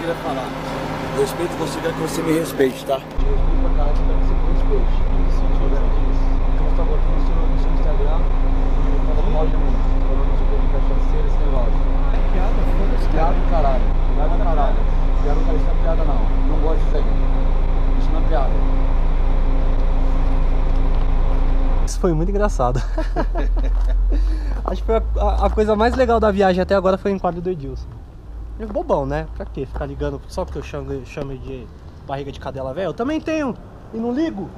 queria falar. Respeito você, quero que você me respeite, tá? respeito pra caralho, quero que você me respeite. Isso, Então, por favor, aqui no seu, no seu Instagram, falando mal de mim, falando de coisa cachaceira, esse negócio. Piada, foda-se. Piada do caralho, piada do caralho. Piada não quero isso não é piada não, não gosto disso aí. Isso não é piada. Isso foi muito engraçado. Acho que foi a, a- a coisa mais legal da viagem até agora foi o enquadro do Edilson. É bobão, né? Pra quê? Ficar ligando só porque eu chamo, chamo de barriga de cadela velha? Eu também tenho e não ligo.